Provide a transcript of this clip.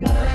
Bye.